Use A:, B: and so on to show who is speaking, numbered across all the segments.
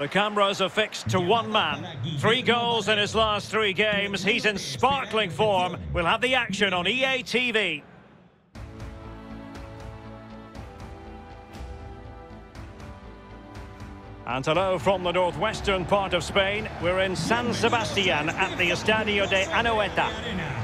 A: The cameras are fixed to one man. Three goals in his last three games. He's in sparkling form. We'll have the action on EA TV. And hello from the northwestern part of Spain. We're in San Sebastian at the Estadio de Anoeta.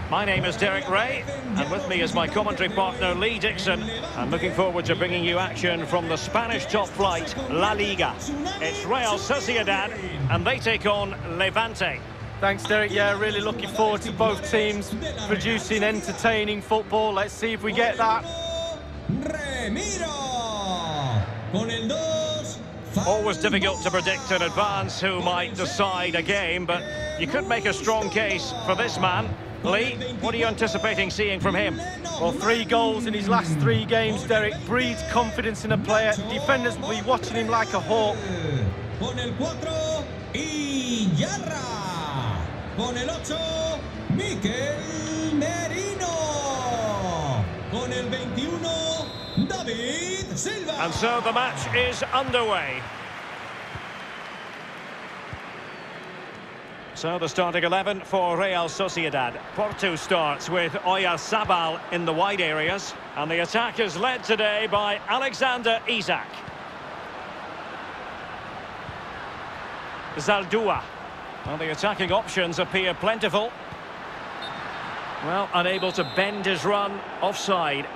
A: My name is Derek Rae, and with me is my commentary partner Lee Dixon. I'm looking forward to bringing you action from the Spanish top flight, La Liga. It's Real Sociedad, and they take on Levante.
B: Thanks, Derek. Yeah, really looking forward to both teams producing entertaining football. Let's see if we get that.
C: Remiro. Con el dos.
A: Always difficult to predict in advance who might decide a game, but you could make a strong case for this man. Lee, what are you anticipating seeing from him?
B: Well, three goals in his last three games, Derek, breeds confidence in a player. Defenders will be watching him like a hawk.
C: Con el 4, Illarra. Con el 8, Mikel Merino. Con el 21, David Silva.
A: And so the match is underway. So the starting 11 for Real Sociedad. Portu starts with Oyarzabal in the wide areas. And the attack is led today by Alexander Isak. Zaldua. Well, the attacking options appear plentiful. Well, unable to bend his run offside.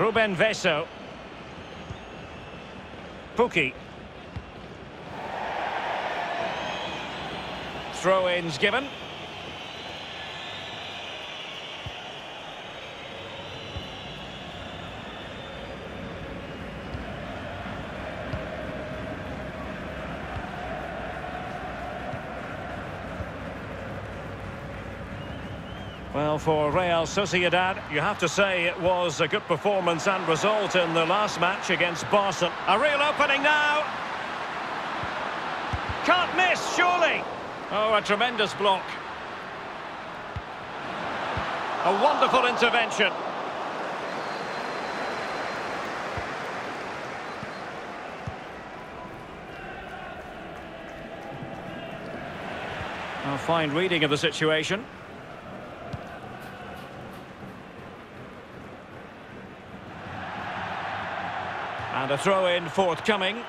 A: Ruben Vezo. Pukki. Throw-ins given. For Real Sociedad, you have to say it was a good performance and result in the last match against Barcelona. A real opening now. Can't miss, surely. Oh, a tremendous block. A wonderful intervention. A fine reading of the situation. And a throw-in forthcoming.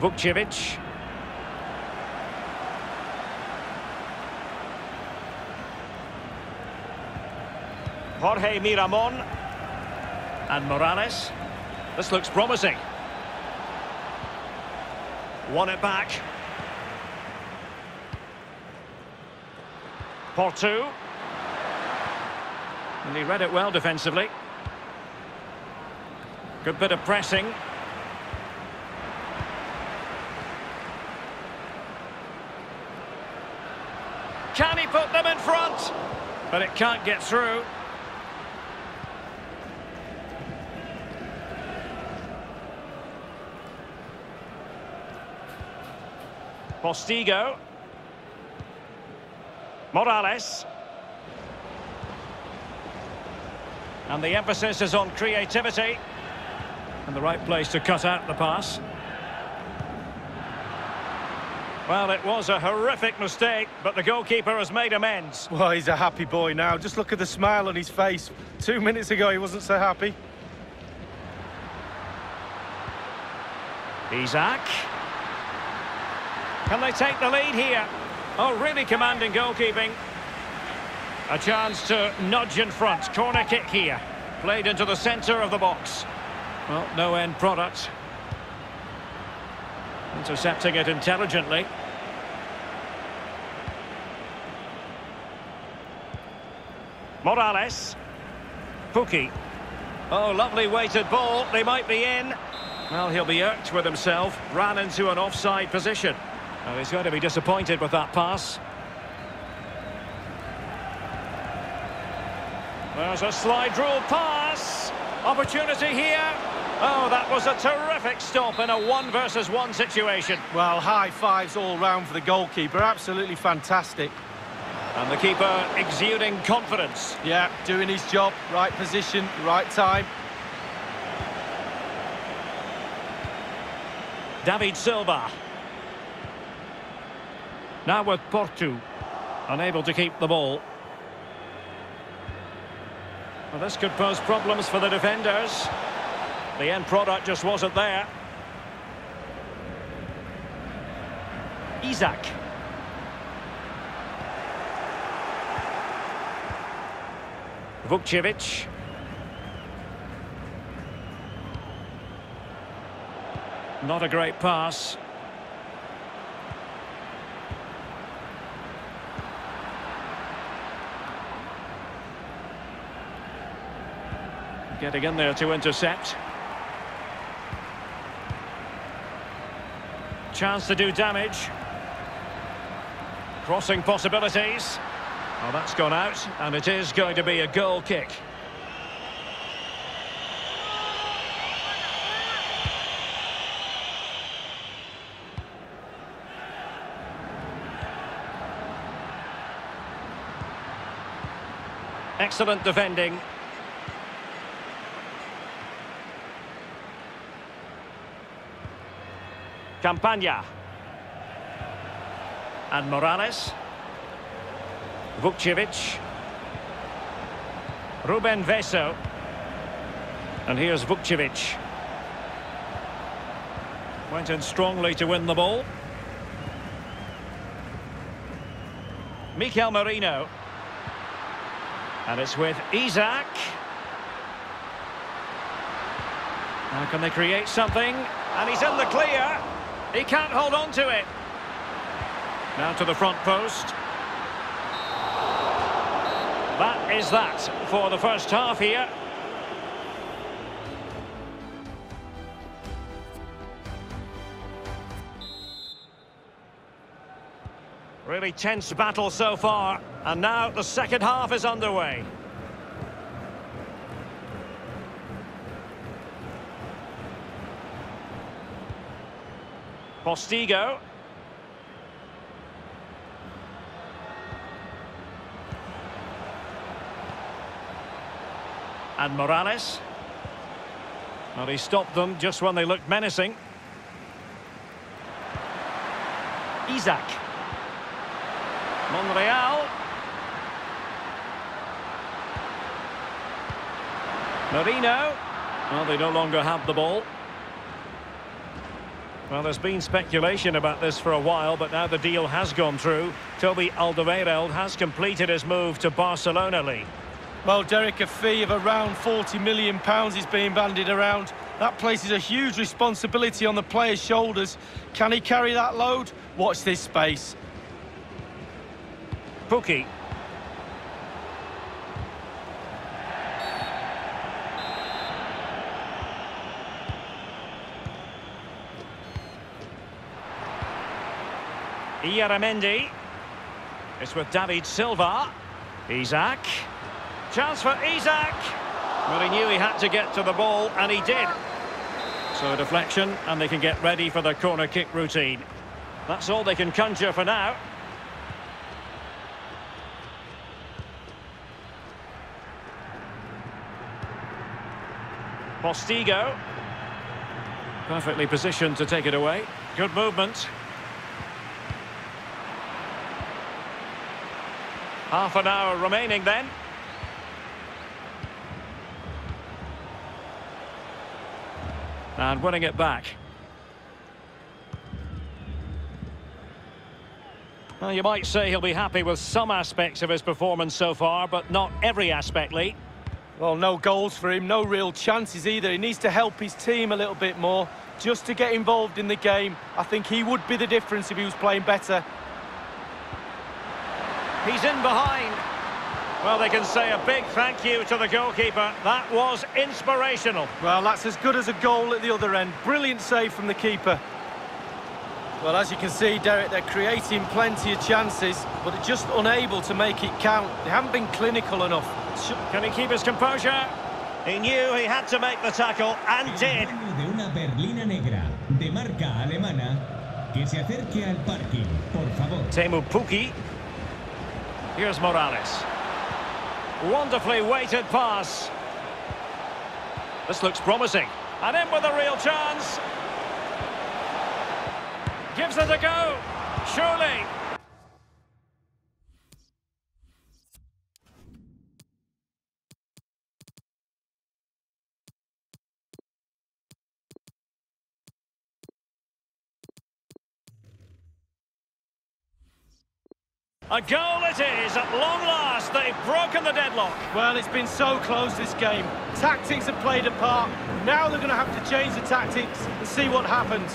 A: Vukcevic. Jorge Miramon. And Morales. This looks promising. Won it back. Portu. And he read it well defensively. Good bit of pressing. Can he put them in front? But it can't get through. Postigo. Morales. And the emphasis is on creativity. And the right place to cut out the pass. Well, it was a horrific mistake, but the goalkeeper has made amends.
B: Well, he's a happy boy now. Just look at the smile on his face. Two minutes ago, he wasn't so happy.
A: Isak. Can they take the lead here? Oh, really commanding goalkeeping. A chance to nudge in front. Corner kick here. Played into the centre of the box. Well, no end product. Intercepting it intelligently. Morales. Pukki. Oh, lovely weighted ball. They might be in. Well, he'll be irked with himself. Ran into an offside position. Well, he's going to be disappointed with that pass. There's a slide rule pass. Opportunity here. Oh, that was a terrific stop in a one versus one situation.
B: Well, high fives all round for the goalkeeper. Absolutely fantastic.
A: And the keeper exuding confidence.
B: Yeah, doing his job, right position, right time.
A: David Silva. Now with Portu. Unable to keep the ball. Well, this could pose problems for the defenders. The end product just wasn't there. Isak. Vukcevic. Not a great pass. Getting in there to intercept. Chance to do damage. Crossing possibilities. Well, that's gone out, and it is going to be a goal kick. Excellent defending. Campaña. And Morales. Vukcevic. Ruben Vezo. And here's Vukcevic. Went in strongly to win the ball. Mikel Merino. And it's with Isak. Now can they create something? And he's in the clear. He can't hold on to it. Now to the front post. That is that for the first half here. Really tense battle so far, and now the second half is underway. Postigo. And Morales. Well, he stopped them just when they looked menacing. Isak. Monreal. Merino. Well, they no longer have the ball. Well, there's been speculation about this for a while, but now the deal has gone through. Toby Alderweireld has completed his move to Barcelona League.
B: Well, Derek, a fee of around £40 million is being bandied around. That places a huge responsibility on the player's shoulders. Can he carry that load? Watch this space.
A: Pukki. Illarramendi. It's with David Silva. Isak. Chance for Isak. Well, he knew he had to get to the ball, and he did. So a deflection, and they can get ready for the corner kick routine. That's all they can conjure for now. Postigo. Perfectly positioned to take it away. Good movement. Half an hour remaining then. And winning it back. Well, you might say he'll be happy with some aspects of his performance so far, but not every aspect, Lee.
B: Well, no goals for him, no real chances either. He needs to help his team a little bit more just to get involved in the game. I think he would be the difference if he was playing better.
A: He's in behind. Well, they can say a big thank you to the goalkeeper. That was inspirational.
B: Well, that's as good as a goal at the other end. Brilliant save from the keeper. Well, as you can see, Derek, they're creating plenty of chances, but they're just unable to make it count. They haven't been clinical enough.
A: Can he keep his composure? He knew he had to make the tackle, and did.
D: de una berlina negra de marca alemana que se acerque al parking, por favor.
A: Teemu Pukki. Here's Morales. Wonderfully weighted pass. This looks promising. And in with a real chance. Gives it a go. Surely. A goal it is, at long last, they've broken the deadlock.
B: Well, it's been so close this game. Tactics have played a part. Now they're going to have to change the tactics and see what happens.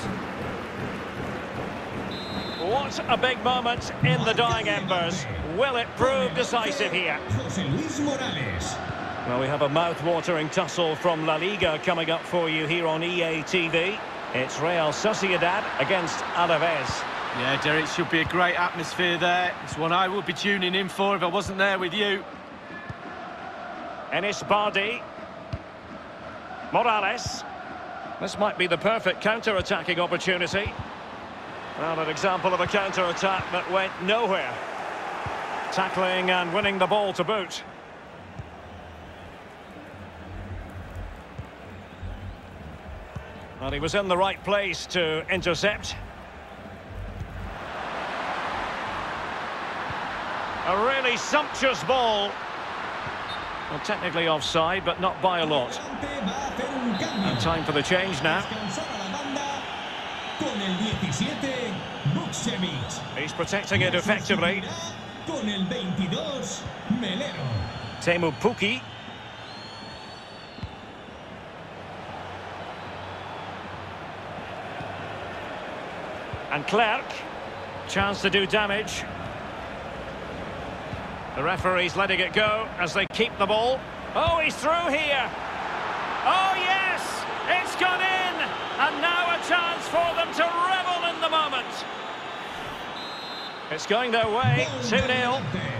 A: What a big moment in the dying embers. Will it prove decisive here?
D: José Luis Morales.
A: Well, we have a mouth-watering tussle from La Liga coming up for you here on EA TV. It's Real Sociedad against Alaves.
B: Yeah, Derek, should be a great atmosphere there. It's one I would be tuning in for if I wasn't there with you.
A: Enis Bardhi. Morales. This might be the perfect counter-attacking opportunity. Well, an example of a counter-attack that went nowhere. Tackling and winning the ball to boot. Well, he was in the right place to intercept. A really sumptuous ball. Well, technically offside, but not by a lot.
D: Adelante, va a hacer un cambio.
A: And time for the change now.
D: Descansar a la banda con el 17, Vukcevic.
A: He's protecting it effectively.
D: Con el 22, Melero.
A: Teemu Pukki. And Clerc. Chance to do damage. The referee's letting it go as they keep the ball. Oh, he's through here. Oh, yes! It's gone in! And now a chance for them to revel in the moment. It's going their way.
D: Gol
A: 2-0.
D: de Adelante.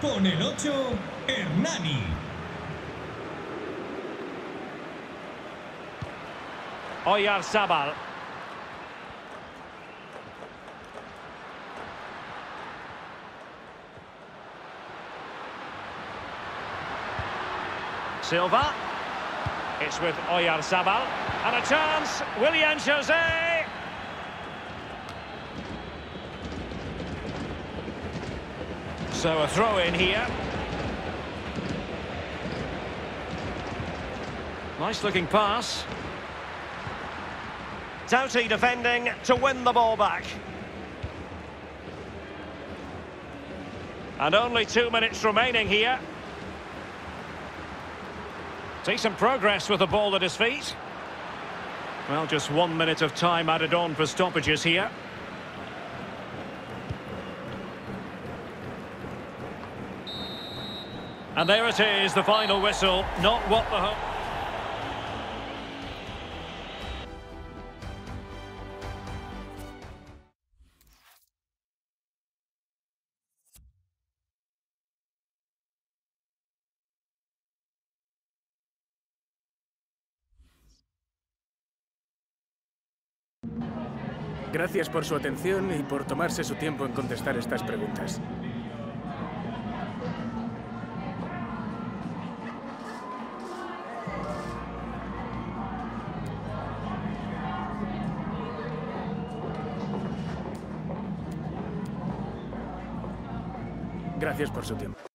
D: Con el 8, Hernani.
A: Oyarzabal. Silva. It's with Oyarzabal. And a chance. Willian Jose. So a throw in here. Nice looking pass. Doughty defending to win the ball back. And only two minutes remaining here. Decent progress with the ball at his feet. Well, just one minute of time added on for stoppages here. And there it is, the final whistle. Not what the...
E: Gracias por su atención y por tomarse su tiempo en contestar estas preguntas. Gracias por su tiempo.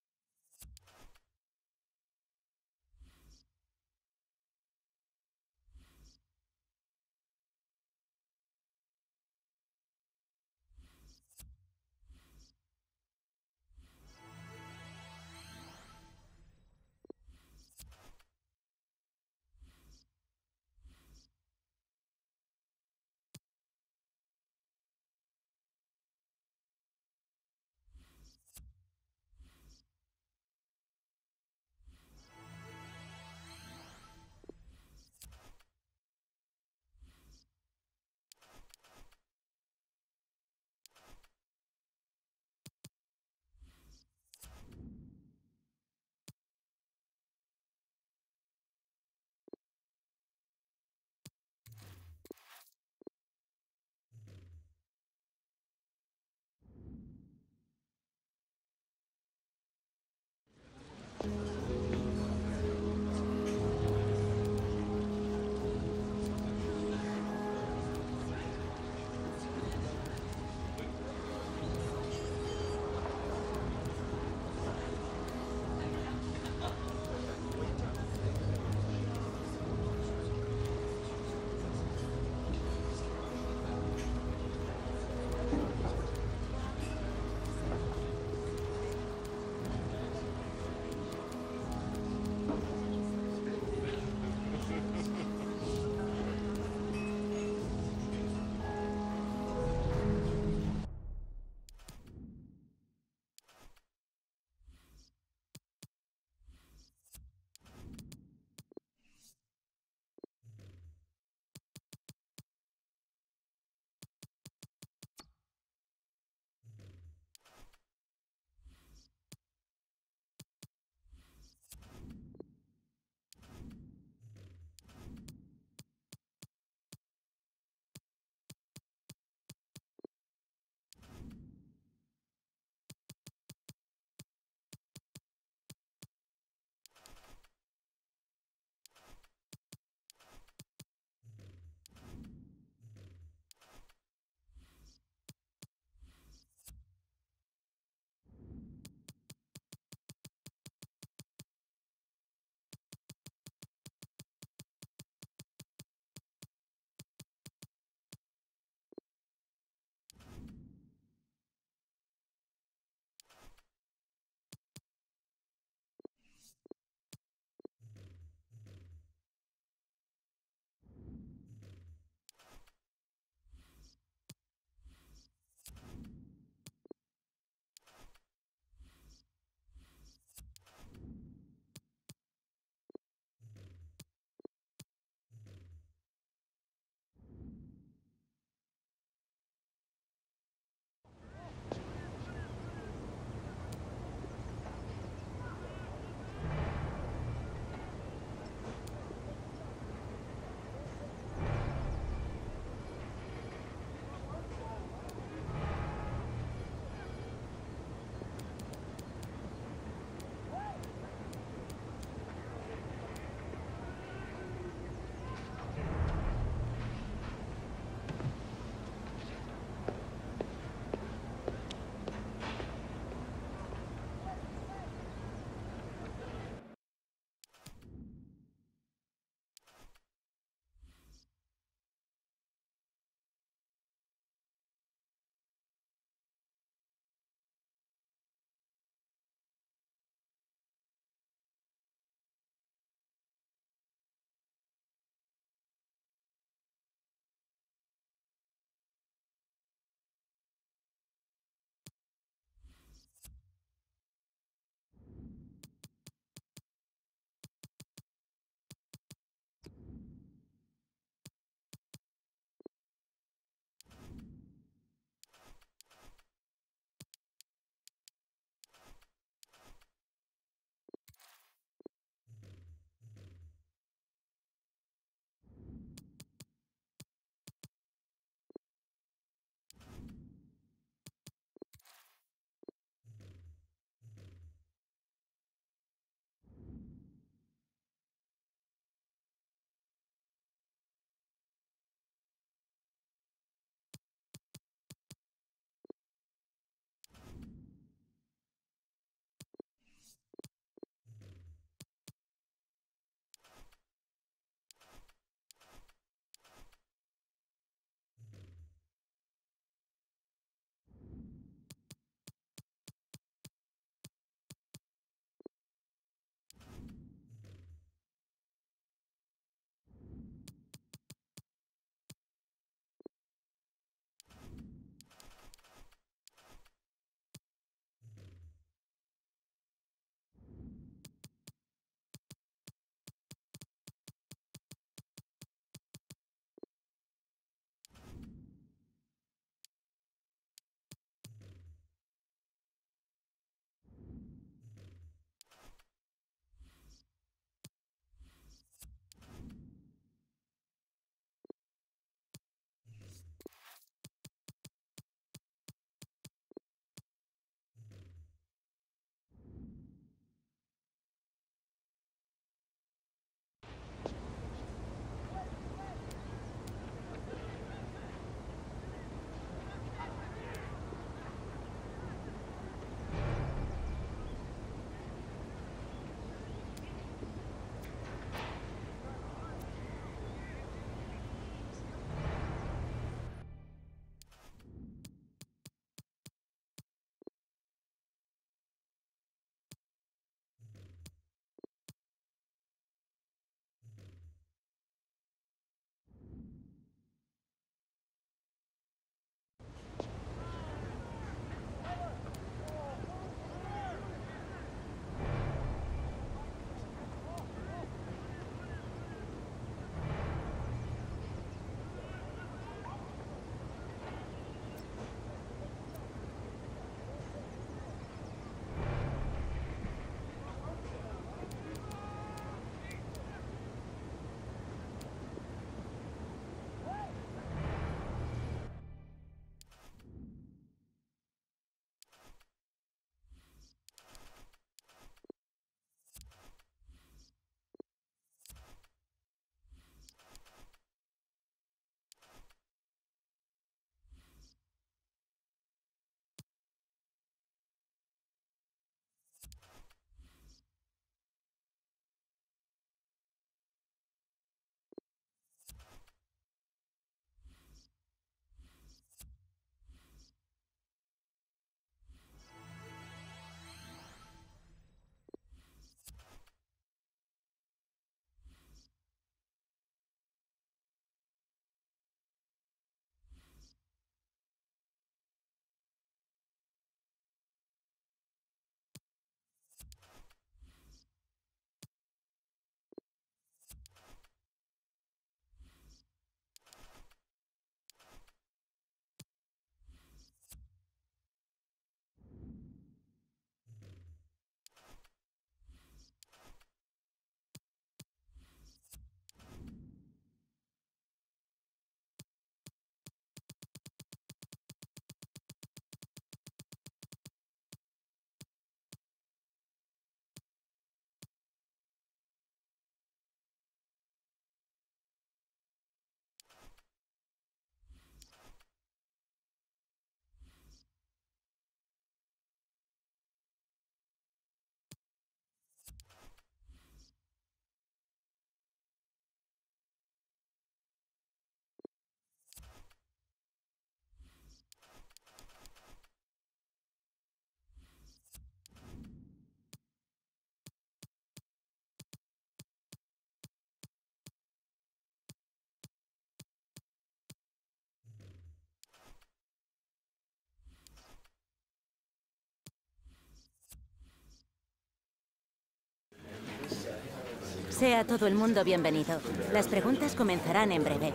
F: Sea todo el mundo bienvenido. Las preguntas comenzarán en breve.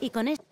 F: Y con esto...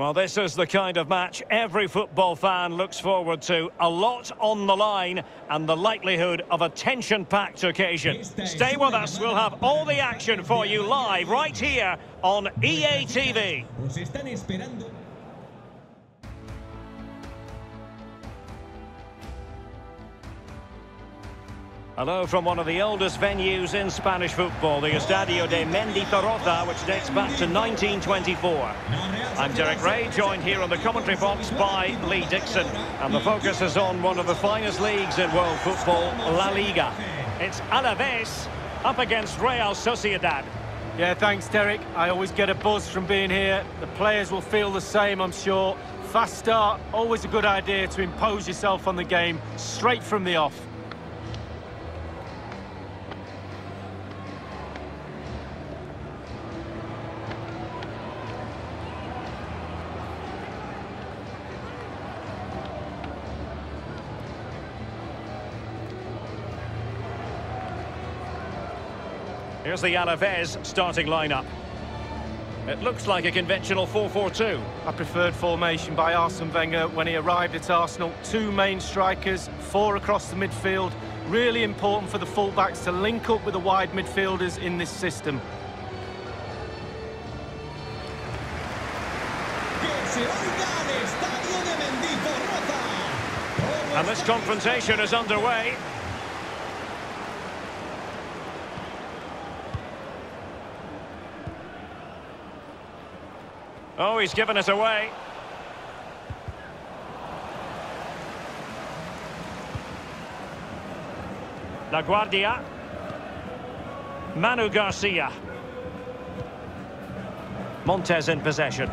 A: Well, this is the kind of match every football fan looks forward to. A lot on the line and the likelihood of a tension-packed occasion. Stay with us, we'll have all the action for you live right here on EA TV. Hello from one of the oldest venues in Spanish football, the Estadio de Mendizorroza, which dates back to 1924. I'm Derek Rae, joined here on the commentary box by Lee Dixon. And the focus is on one of the finest leagues in world football, La Liga. It's Alaves up against Real Sociedad.
B: Yeah, thanks, Derek. I always get a buzz from being here. The players will feel the same, I'm sure. Fast start, always a good idea to impose yourself on the game straight from the off.
A: Here's the Alaves starting lineup. It looks like a conventional 4-4-2.
B: A preferred formation by Arsene Wenger when he arrived at Arsenal. Two main strikers, four across the midfield. Really important for the fullbacks to link up with the wide midfielders in this system.
C: Que se oiga al estadio de Mendizorroza.
A: And this confrontation is underway. Oh, he's given it away. Laguardia. Manu Garcia. Montes in possession.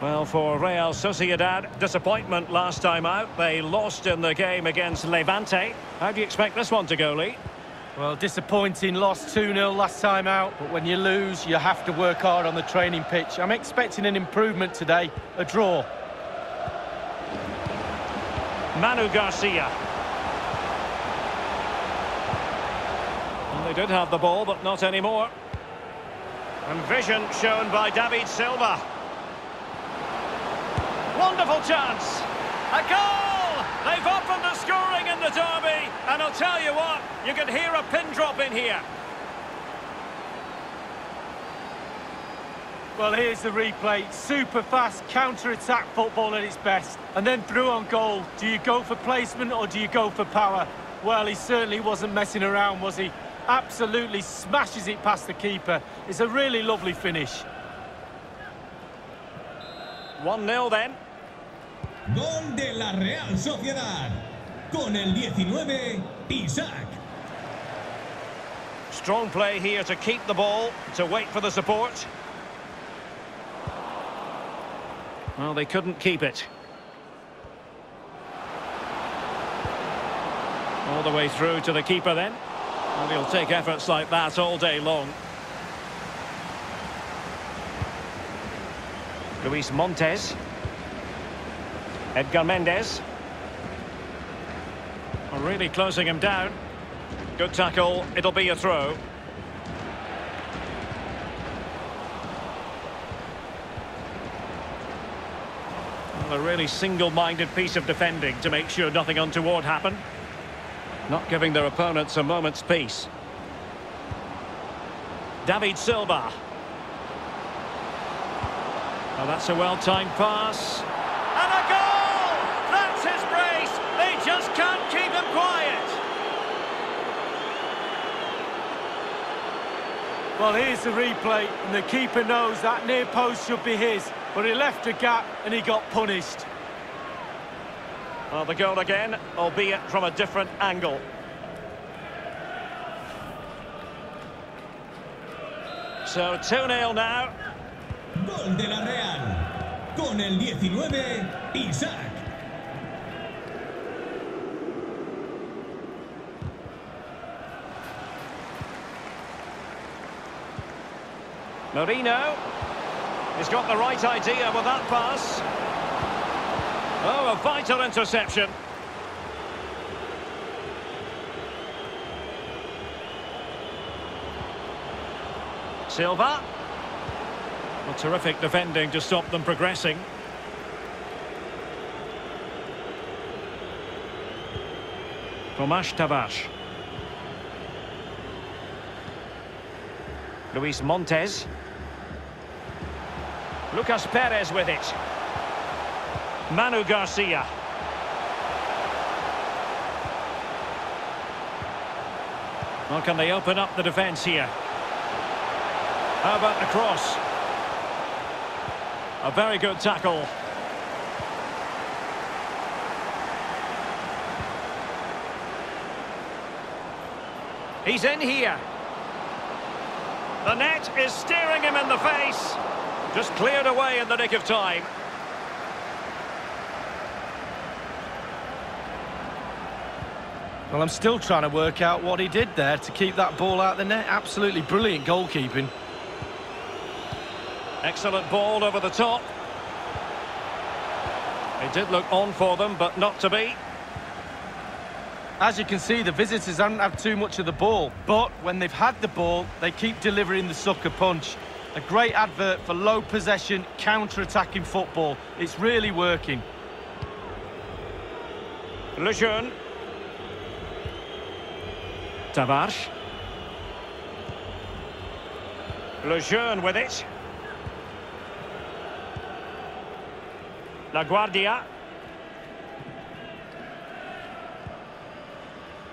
A: Well, for Real Sociedad, disappointment last time out. They lost in the game against Levante. How do you expect this one to go, Lee?
B: Well, disappointing, lost 2-0 last time out, but when you lose, you have to work hard on the training pitch. I'm expecting an improvement today, a draw.
A: Manu Garcia. And they did have the ball, but not anymore. And vision shown by David Silva. Wonderful chance. A goal! They've opened the scoring in the derby. And I'll tell you what, you can hear a pin drop in here.
B: Well, here's the replay. Super fast counter-attack football at its best. And then through on goal. Do you go for placement or do you go for power? Well, he certainly wasn't messing around, was he? Absolutely smashes it past the keeper. It's a really lovely finish.
A: 1-0 then.
C: Gol de la Real Sociedad. Con el 19, Isak.
A: Strong play here to keep the ball, to wait for the support. Well, they couldn't keep it. All the way through to the keeper then. And he'll take efforts like that all day long. Luis Montes. Edgar Méndez. Really closing him down. Good tackle. It'll be a throw. Well, a really single-minded piece of defending to make sure nothing untoward happened. Not giving their opponents a moment's peace. David Silva. Oh, that's a well-timed pass. And a goal! That's his brace! They just can't keep him quiet!
B: Well, here's the replay, and the keeper knows that near post should be his, but he left a gap and he got punished.
A: Well, the goal again, albeit from a different angle. So 2-0 now.
C: Gol de la Real. Con el 19, Isak.
A: Merino. He's got the right idea with that pass. Oh, a vital interception. Silva. Well, terrific defending to stop them progressing. Tomasz Tavares. Luis Montes. Lucas Perez with it. Manu Garcia. Well, can they open up the defence here? How about the cross? A very good tackle. He's in here. The net is staring him in the face. Just cleared away in the nick of time.
B: Well, I'm still trying to work out what he did there to keep that ball out the net. Absolutely brilliant goalkeeping.
A: Excellent ball over the top. It did look on for them, but not to be.
B: As you can see, the visitors haven't had too much of the ball, but when they've had the ball, they keep delivering the sucker punch. A great advert for low possession, counter-attacking football. It's really working.
A: Lejeune. Tavares. Lejeune with it. Laguardia.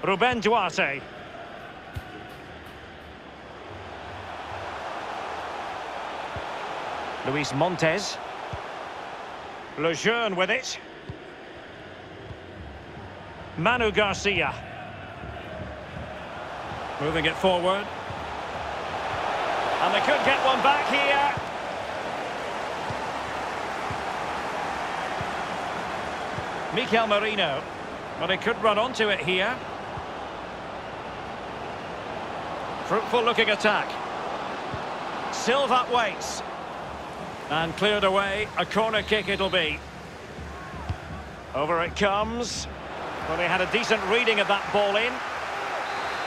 A: Ruben Duarte. Luis Montes. Lejeune with it. Manu Garcia. Moving it forward. And they could get one back here. Mikel Merino. But he could run onto it here. Fruitful looking attack. Silva waits. And cleared away. A corner kick it'll be. Over it comes. Well, he had a decent reading of that ball in.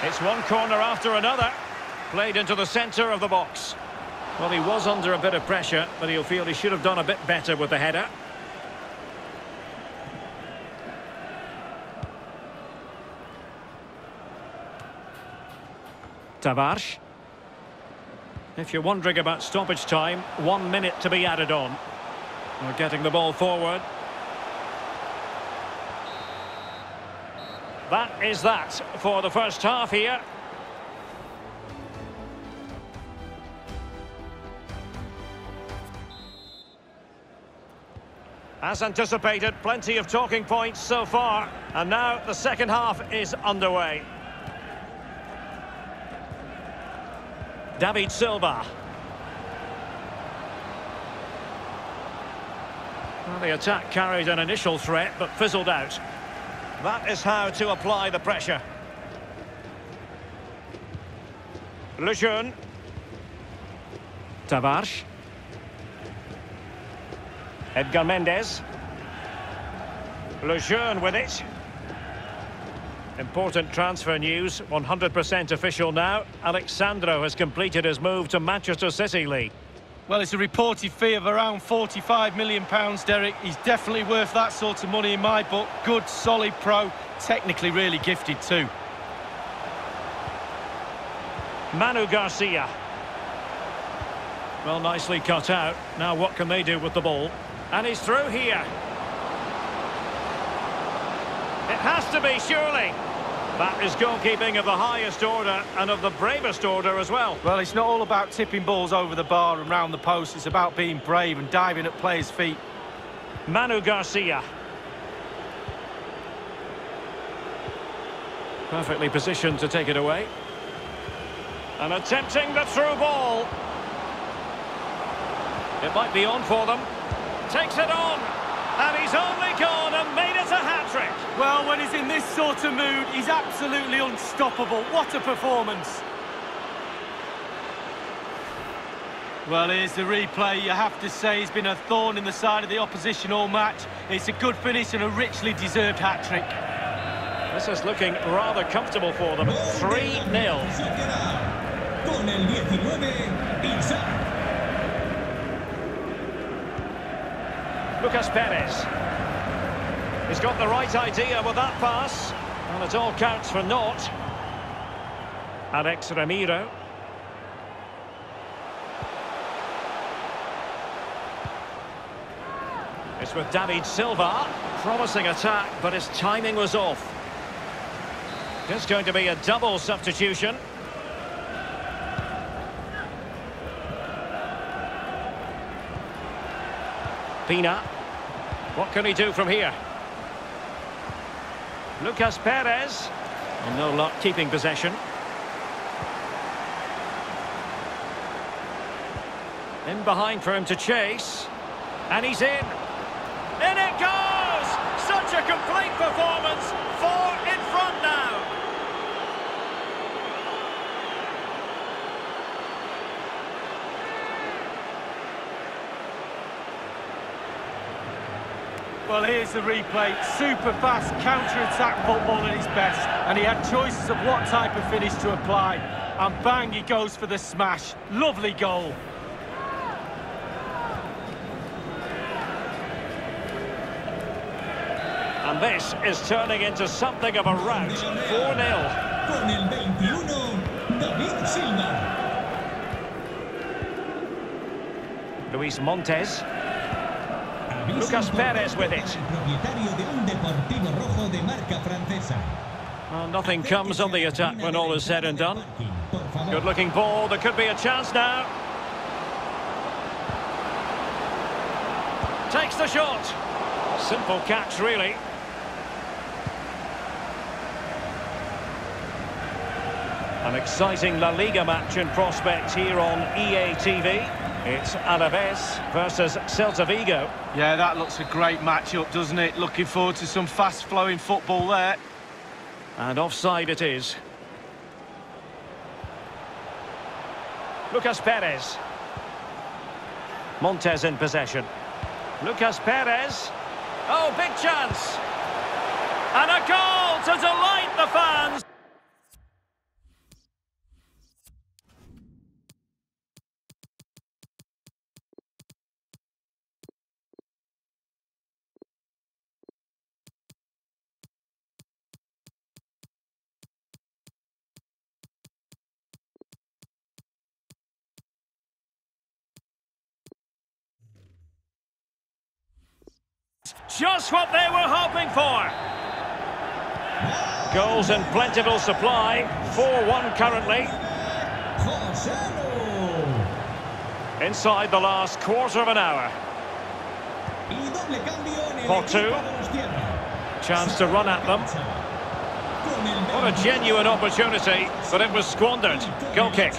A: It's one corner after another. Played into the centre of the box. Well, he was under a bit of pressure, but he'll feel he should have done a bit better with the header. Tavares. If you're wondering about stoppage time, one minute to be added on. We're getting the ball forward. That is that for the first half here. As anticipated, plenty of talking points so far. And now the second half is underway. David Silva. Well, the attack carried an initial threat, but fizzled out. That is how to apply the pressure. Lejeune. Tavares. Edgar Méndez. Lejeune with it. Important transfer news, 100% official now. Alex Sandro has completed his move to Manchester City, Lee.
B: Well, it's a reported fee of around £45 million, Derek. He's definitely worth that sort of money in my book. Good, solid pro, technically really gifted too.
A: Manu Garcia. Well, nicely cut out. Now what can they do with the ball? And he's through here. It has to be, surely. That is goalkeeping of the highest order and of the bravest order as well.
B: Well, it's not all about tipping balls over the bar and round the post. It's about being brave and diving at players' feet.
A: Manu Garcia. Perfectly positioned to take it away. And attempting the through ball. It might be on for them. Takes it on. And he's only gone and made it a hat-trick.
B: Well, when he's in this sort of mood, he's absolutely unstoppable. What a performance. Well, here's the replay. You have to say he's been a thorn in the side of the opposition all match. It's a good finish and a richly deserved hat-trick.
A: This is looking rather comfortable for them. 3-0.
C: Con el 19, Isak.
A: Lucas Perez. He's got the right idea with that pass. And it all counts for naught. Alex Ramiro. It's with David Silva. Promising attack, but his timing was off. Just going to be a double substitution. Pina. What can he do from here? Lucas Perez. And no luck keeping possession. In behind for him to chase. And he's in. In it goes! Such a complete performance. Four in front now.
B: Well, here's the replay. Super fast counter-attack football at its best. And he had choices of what type of finish to apply. And bang, he goes for the smash. Lovely goal.
A: And this is turning into something of a rout. 4-0.
C: Con el 21, David Silva.
A: Luis Montes. Lucas Perez with it.
C: Propietario de un deportivo rojo de marca francesa.
A: Well, nothing comes on the attack when all is said and done. Good looking ball. There could be a chance now. Takes the shot. Simple catch, really. An exciting La Liga match in prospect here on EA TV. It's Alaves versus Celta Vigo.
B: Yeah, that looks a great matchup, doesn't it? Looking forward to some fast-flowing football there.
A: And offside it is. Lucas Perez. Montes in possession. Lucas Perez. Oh, big chance. And a goal to delight the fans. Just what they were hoping for. Goals in plentiful supply. 4-1 currently. Inside the last quarter of an hour. Portu. Chance to run at them. What a genuine opportunity, but it was squandered. Goal kick.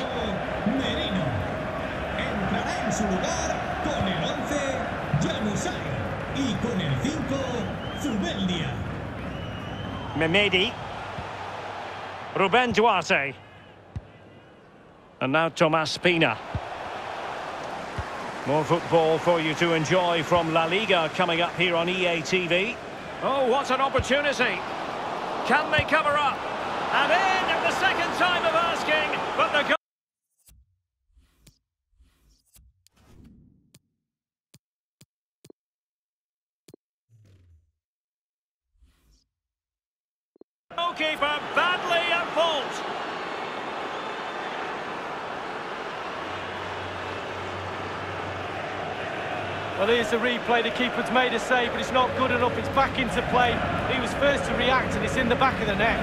C: Merino. Entrará en su lugar con el 11, Januzaj. Y con el 5, Zubeldia.
A: Mehmedi. Ruben Duarte. And now Tomas Pina. More football for you to enjoy from La Liga coming up here on EA TV. Oh, what an opportunity. Can they cover up? And in the second time of asking, but the goal... Goalkeeper badly at fault.
B: Well, here's the replay. The keeper's made a save, but it's not good enough. It's back into play. He was first to react, and it's in the back of the net.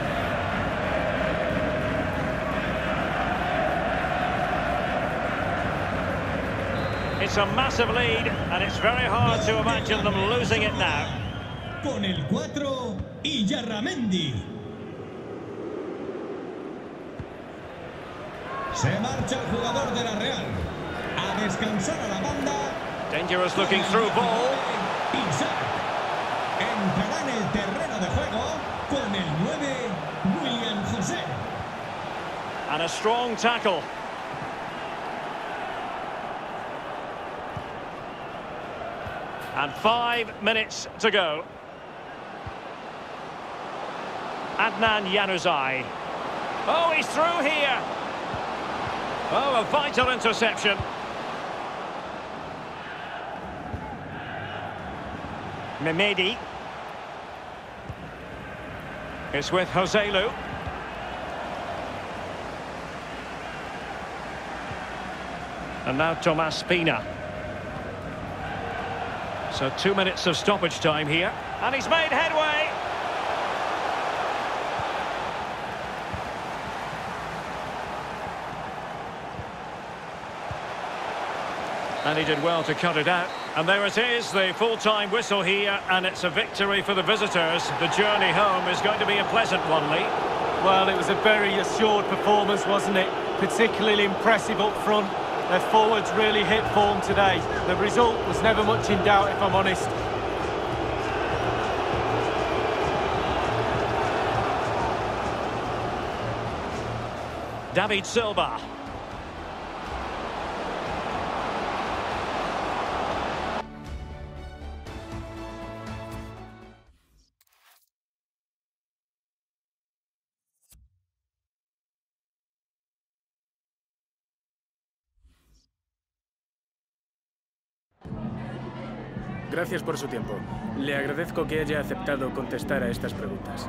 A: It's a massive lead, and it's very hard to imagine them losing it now.
C: Con el 4, Illarramendi. Se marcha el jugador de la Real. A descansar a la banda.
A: Dangerous looking through ball.
C: Isak. Entrará en el terreno de juego con el 9, Willian José.
A: And a strong tackle. And five minutes to go. Adnan Januzaj. Oh, he's through here. Oh, a vital interception. Mehmedi. It's with Joselu. And now Tomas Pina. So two minutes of stoppage time here. And he's made headway. And he did well to cut it out. And there it is, the full-time whistle here, and it's a victory for the visitors. The journey home is going to be a pleasant one, Lee.
B: Well, it was a very assured performance, wasn't it? Particularly impressive up front. Their forwards really hit form today. The result was never much in doubt, if I'm honest.
A: David Silva.
E: Gracias por su tiempo. Le agradezco que haya aceptado contestar a estas preguntas.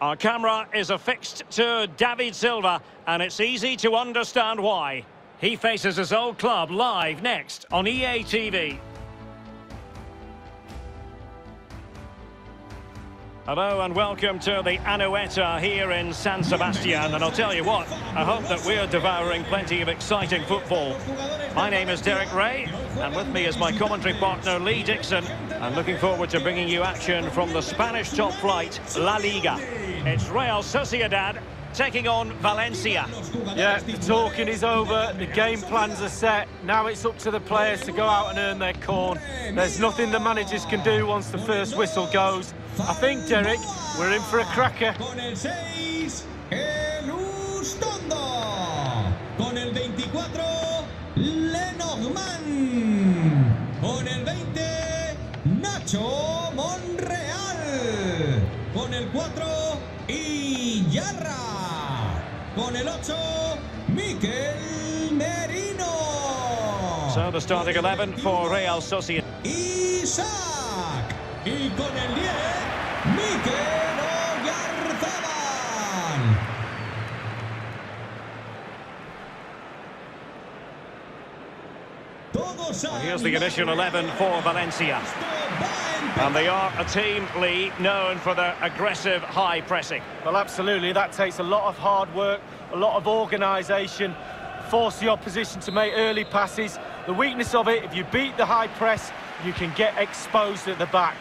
A: Our camera is affixed to David Silva, and it's easy to understand why. He faces his old club live next on EA TV. Hello and welcome to the Anoeta here in San Sebastian. And I'll tell you what, I hope that we're devouring plenty of exciting football. My name is Derek Rae, and with me is my commentary partner Lee Dixon. I'm looking forward to bringing you action from the Spanish top flight, La Liga. It's Real Sociedad taking on Valencia.
B: Yeah, the talking is over, the game plans are set. Now it's up to the players to go out and earn their corn. There's nothing the managers can do once the first whistle goes. I think, Derek, we're in for a cracker.
C: Con el 6, Elustondo. Con el 24, Le Normand. Con el 20, Nacho Monreal. Con el 4, Con el 8, Mikel Merino.
A: So the starting 11 for Real Sociedad.
C: Isak. Y con el 10, Mikel Oyarzabal. Todos
A: Well, here's the initial 11 for Valencia. And they are a team, Lee, known for their aggressive high pressing.
B: Well, absolutely. That takes a lot of hard work, a lot of organisation, force the opposition to make early passes. The weakness of it, if you beat the high press, you can get exposed at the back.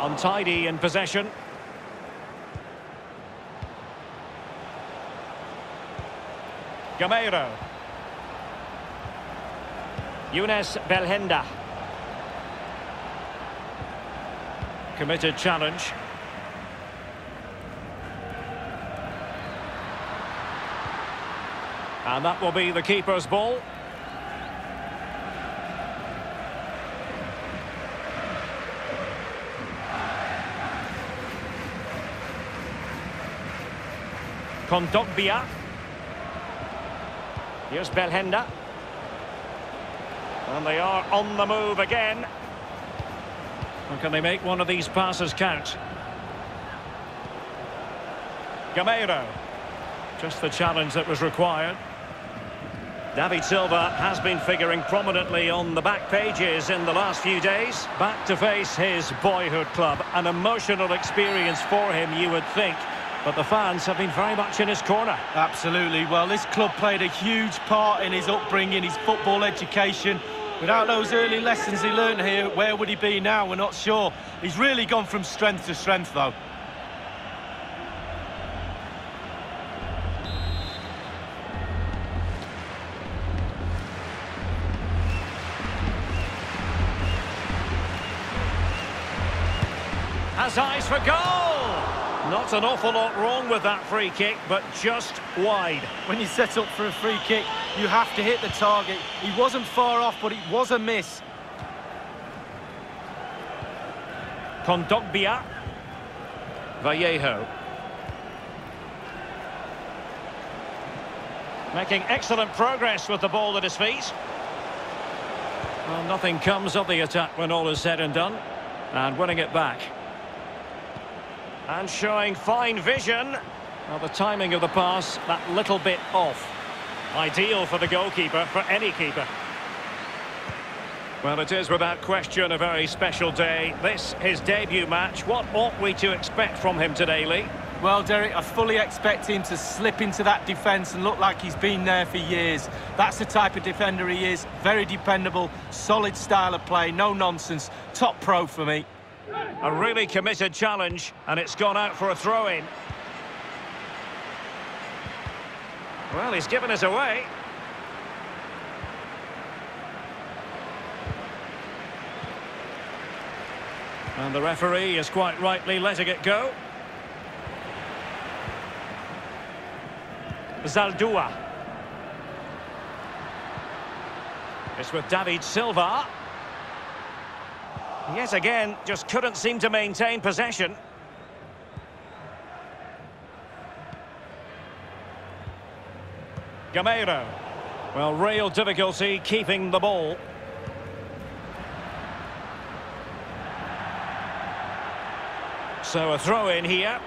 A: Untidy in possession. Gameiro. Younes Belhanda. Committed challenge. And that will be the keeper's ball. Kondogbia. Here's Belhanda. And they are on the move again. And can they make one of these passes count? Gameiro. Just the challenge that was required. David Silva has been figuring prominently on the back pages in the last few days. Back to face his boyhood club. An emotional experience for him, you would think. But the fans have been very much in his corner.
B: Absolutely. Well, this club played a huge part in his upbringing, his football education. Without those early lessons he learned here, where would he be now? We're not sure. He's really gone from strength to strength, though.
A: Not an awful lot wrong with that free kick, but just wide.
B: When you set up for a free kick, you have to hit the target. He wasn't far off, but it was a miss.
A: Kondogbia. Vallejo. Making excellent progress with the ball at his feet. Well, nothing comes of the attack when all is said and done. And winning it back. And showing fine vision. Well, the timing of the pass, that little bit off. Ideal for the goalkeeper, for any keeper. Well, it is without question a very special day. This, his debut match. What ought we to expect from him today, Lee?
B: Well, Derek, I fully expect him to slip into that defence and look like he's been there for years. That's the type of defender he is. Very dependable, solid style of play, no nonsense. Top pro for me.
A: A really committed challenge, and it's gone out for a throw-in. Well, he's given us away. And the referee is quite rightly letting it go. Zaldua. It's with David Silva. Yet again, just couldn't seem to maintain possession. Gameiro. Well, real difficulty keeping the ball. So a throw in here.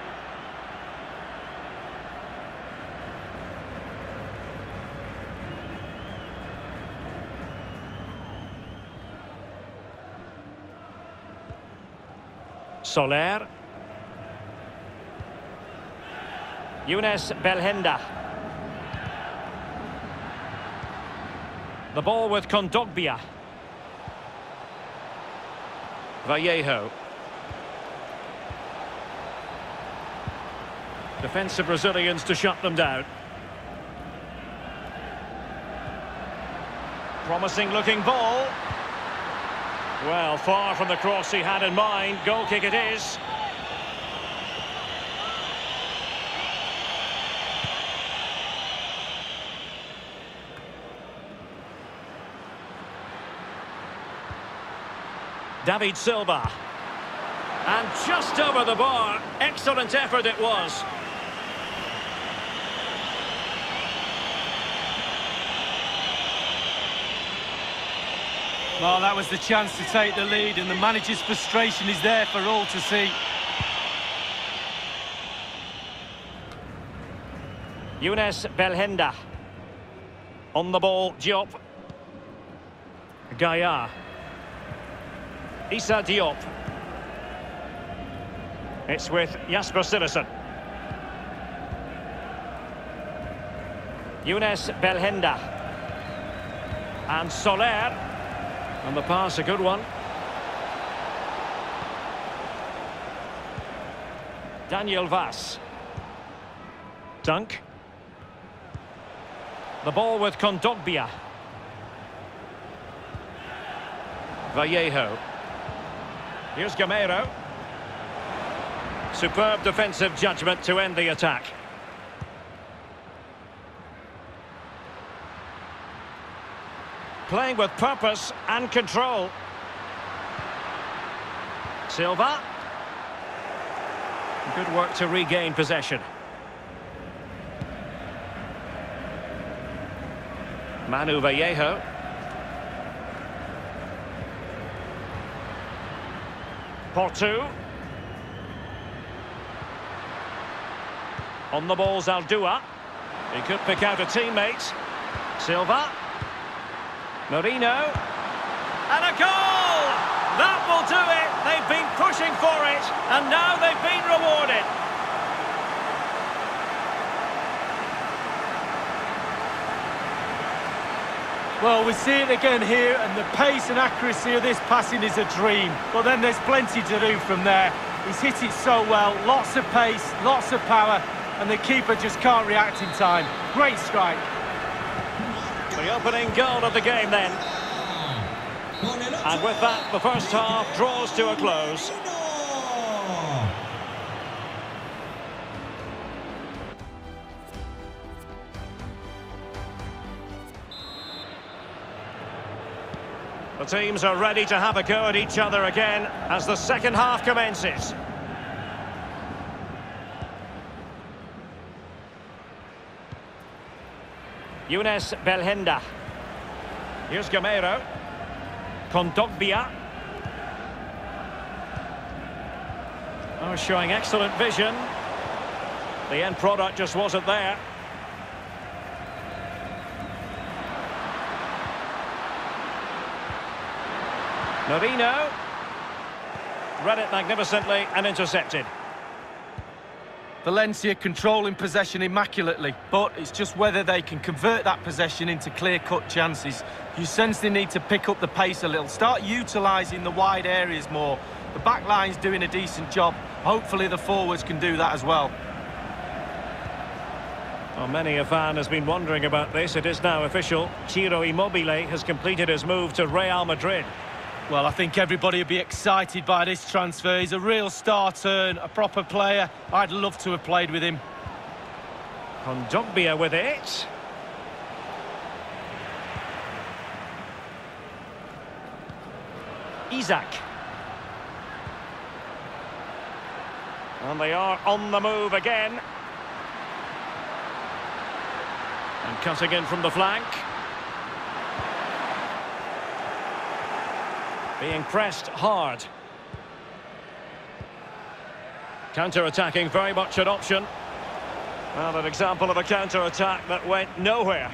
A: Soler. Younes Belhanda. The ball with Kondogbia. Vallejo. Defensive Brazilians to shut them down. Promising looking ball. Well, far from the cross he had in mind. Goal kick it is. David Silva. And just over the bar. Excellent effort it was.
B: Well, that was the chance to take the lead, and the manager's frustration is there for all to see.
A: Younes Belhanda. On the ball, Diop. Gayà. Issa Diop. It's with Jasper Cillessen. Younes Belhanda. And Soler. And the pass, a good one. Daniel Wass. Dunk. The ball with Kondogbia. Vallejo. Here's Gameiro. Superb defensive judgment to end the attack. Playing with purpose and control. Silva. Good work to regain possession. Manu Vallejo. Portu. On the ball's Zaldua. He could pick out a teammate. Silva. Merino. And a goal! That will do it. They've been pushing for it, and now they've been rewarded.
B: Well, we see it again here, and the pace and accuracy of this passing is a dream. But then there's plenty to do from there. He's hit it so well, lots of pace, lots of power, and the keeper just can't react in time. Great strike.
A: The opening goal of the game then. And with that, the first half draws to a close. The teams are ready to have a go at each other again as the second half commences. Younes Belhanda. Here's Gameiro. Kondogbia. Oh, showing excellent vision. The end product just wasn't there. Merino. Read it magnificently and intercepted.
B: Valencia controlling possession immaculately, but it's just whether they can convert that possession into clear-cut chances. You sense they need to pick up the pace a little, start utilising the wide areas more. The back line's doing a decent job. Hopefully the forwards can do that as well.
A: Well, many a fan has been wondering about this. It is now official. Ciro Immobile has completed his move to Real Madrid.
B: Well, I think everybody would be excited by this transfer. He's a real star turn, a proper player. I'd love to have played with him.
A: Kondogbia with it. Isak. And they are on the move again. And cutting in from the flank. Being pressed hard. Counter-attacking very much an option. Well, an example of a counter-attack that went nowhere.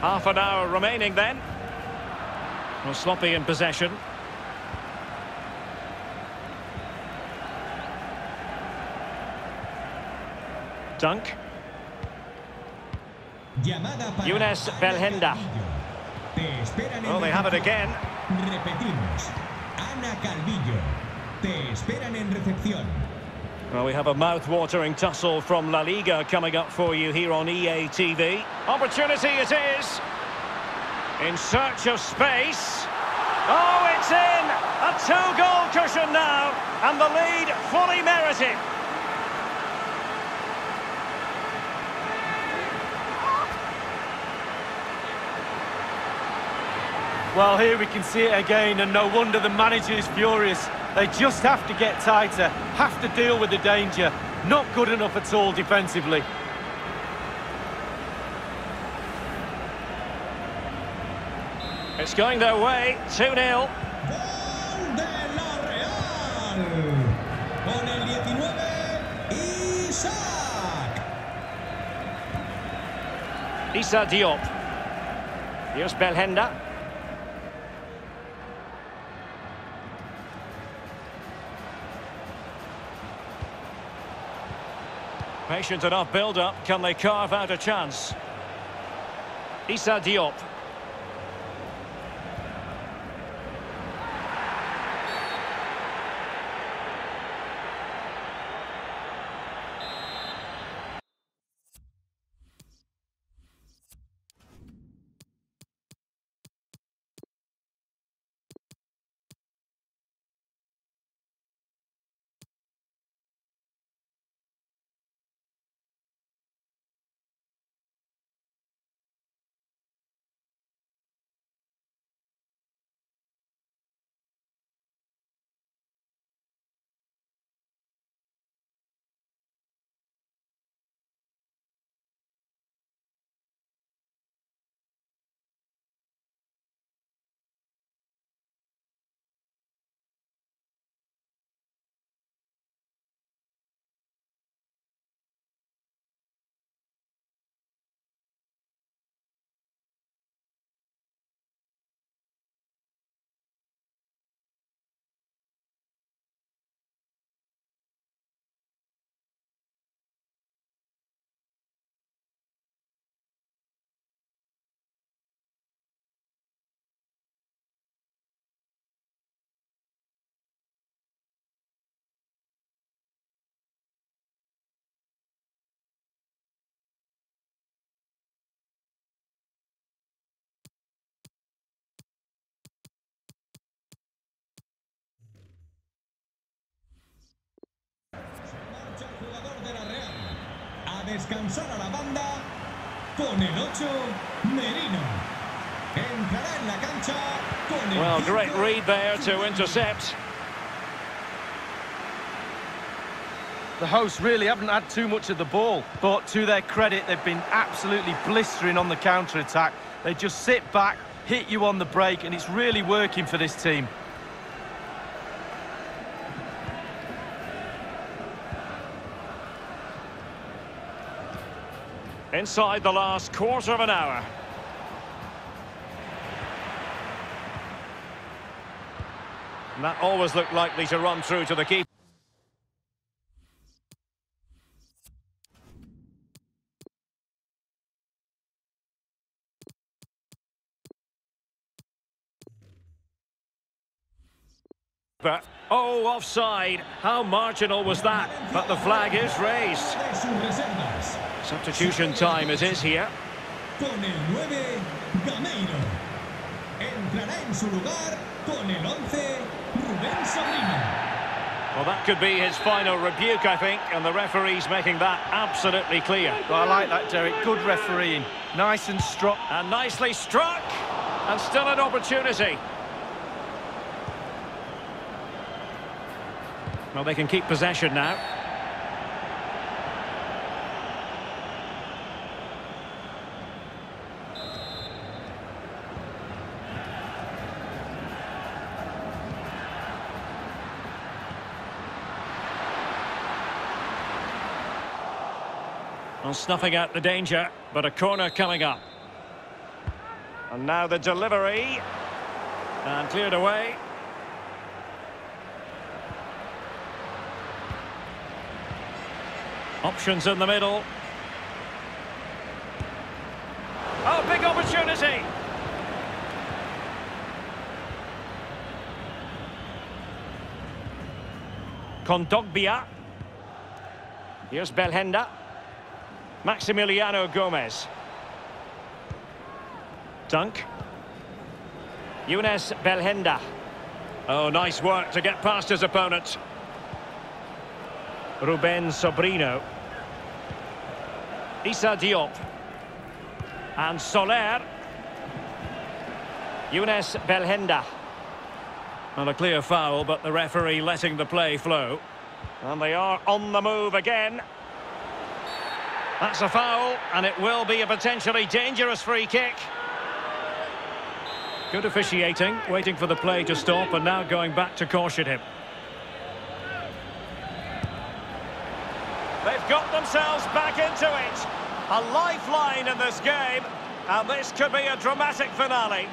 A: Half an hour remaining then. Well, sloppy in possession. Dunk. Younes Belhanda.
C: Calvillo. Te esperan en
A: Well, they have it again.
C: Repetimos. Ana Calvillo. Te esperan en recepción.
A: Well, we have a mouth-watering tussle from La Liga coming up for you here on EA TV. Opportunity it is. In search of space. Oh, it's in! A two-goal cushion now, and the lead fully merited.
B: Well, here we can see it again, and no wonder the manager is furious. They just have to get tighter, have to deal with the danger. Not good enough at all defensively.
A: It's going their way, 2-0.
C: Gol de la Real. Con el 19, Isak.
A: Issa Diop. Here's Belhanda. Patient enough build-up. Can they carve out a chance? Issa Diop.
C: Descansar a la banda con el 8, Merino. Entrará en la cancha con el
A: Well, great
C: cinco,
A: read there to intercept.
B: The hosts really haven't had too much of the ball, but to their credit, they've been absolutely blistering on the counter-attack. They just sit back, hit you on the break, and it's really working for this team.
A: Inside the last quarter of an hour. And that always looked likely to run through to the keeper. But, oh, offside. How marginal was that? But the flag is raised.
C: De sus reservas.
A: Substitution time it is here.
C: Con el 9, Gameiro. Entrará en su lugar con el 11, Rubén Sobrino.
A: Well, that could be his final rebuke, I think, and the referee's making that absolutely clear.
B: Well, I like that, Derek. Good refereeing. Nice and strong.
A: And nicely struck, and still an opportunity. Well, they can keep possession now. Snuffing out the danger, but a corner coming up. And now the delivery. And cleared away. Options in the middle. Oh, big opportunity. Kondogbia. Here's Belhanda. Maximiliano Gomez. Dunk. Younes Belhanda. Oh, nice work to get past his opponent. Ruben Sobrino. Issa Diop. And Soler. Younes Belhanda. Well, a clear foul, but the referee letting the play flow. And they are on the move again. That's a foul, and it will be a potentially dangerous free kick. Good officiating, waiting for the play to stop, and now going back to caution him. They've got themselves back into it. A lifeline in this game, and this could be a dramatic finale.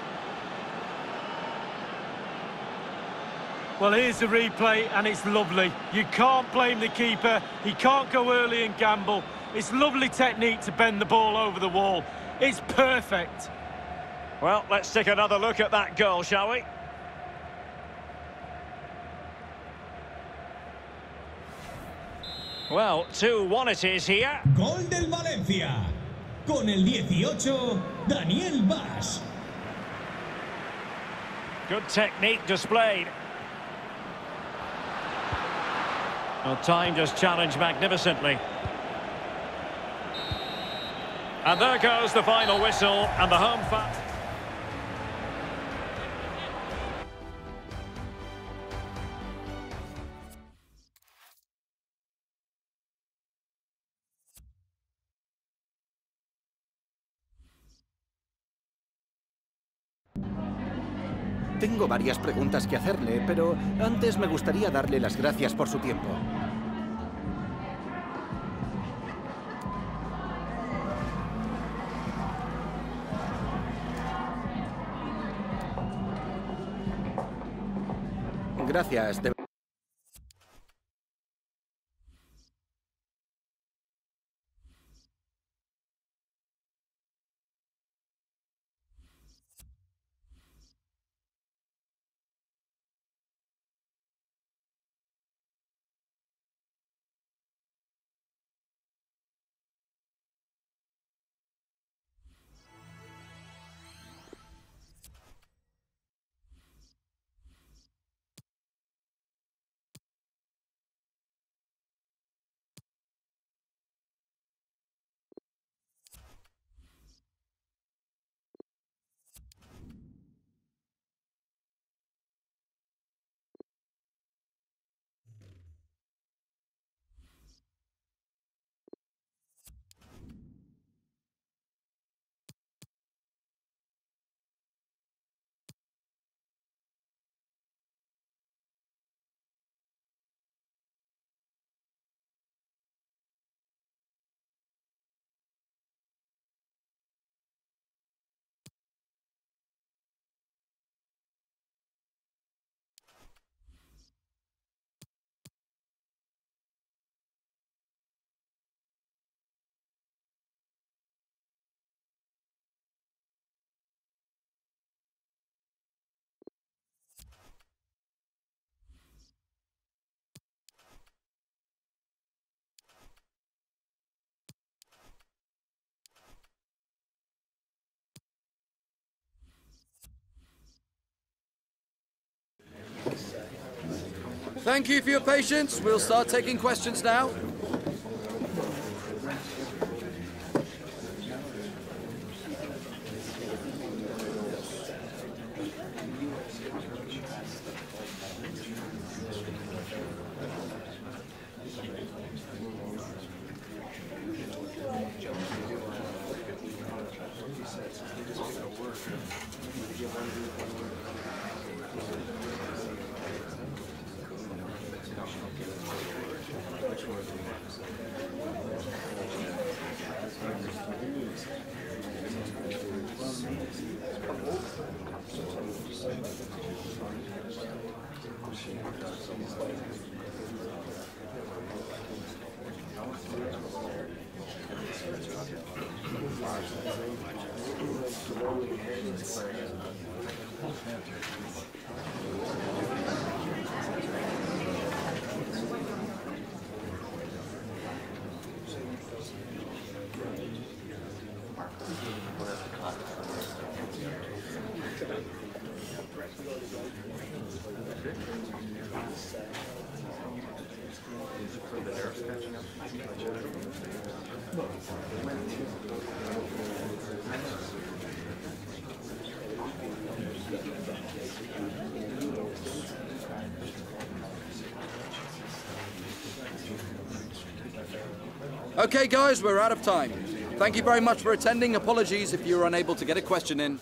B: Well, here's the replay, and it's lovely. You can't blame the keeper. He can't go early and gamble. It's lovely technique to bend the ball over the wall. It's perfect.
A: Well, let's take another look at that goal, shall we? Well, 2-1 it is here.
C: Gol del Valencia. Con el 18, Daniel Wass.
A: Good technique displayed. Well, time just challenged magnificently. And there goes the final whistle, and the home fan...
G: Tengo varias preguntas que hacerle, pero antes me gustaría darle las gracias por su tiempo. Gracias, de
H: Thank you for your patience. We'll start taking questions now. Okay, guys, we're out of time. Thank you very much for attending. Apologies if you were unable to get a question in.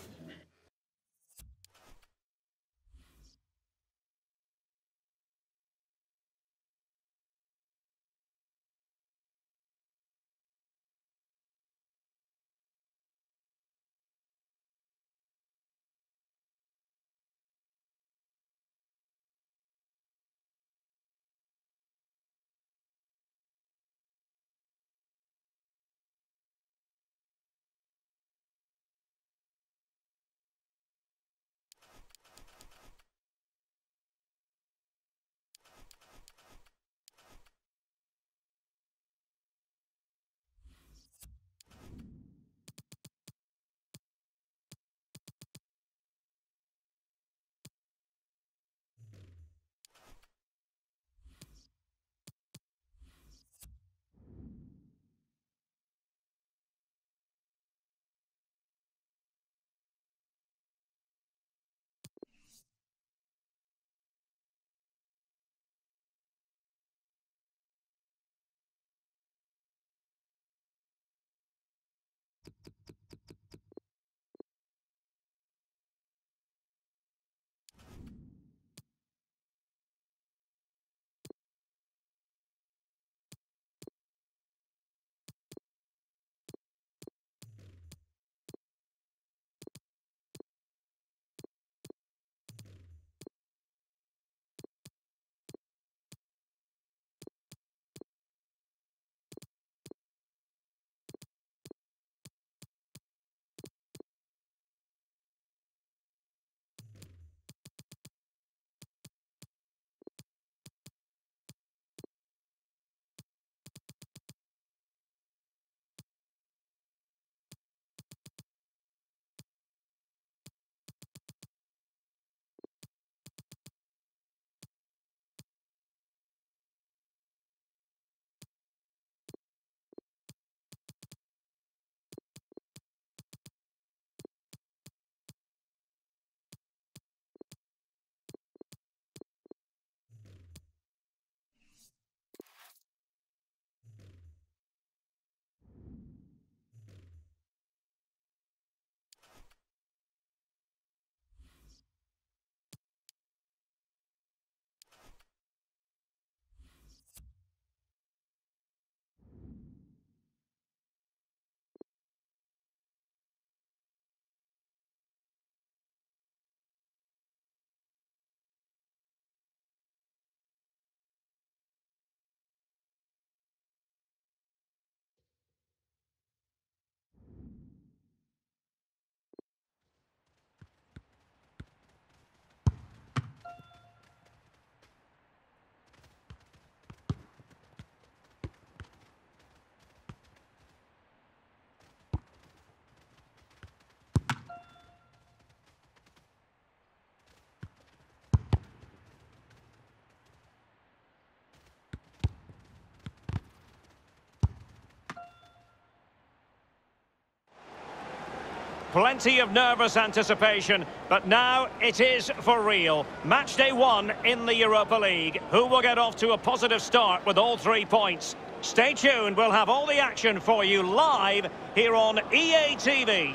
A: Plenty of nervous anticipation, but now it is for real. Match day one in the Europa League. Who will get off to a positive start with all three points? Stay tuned, we'll have all the action for you live here on EA TV.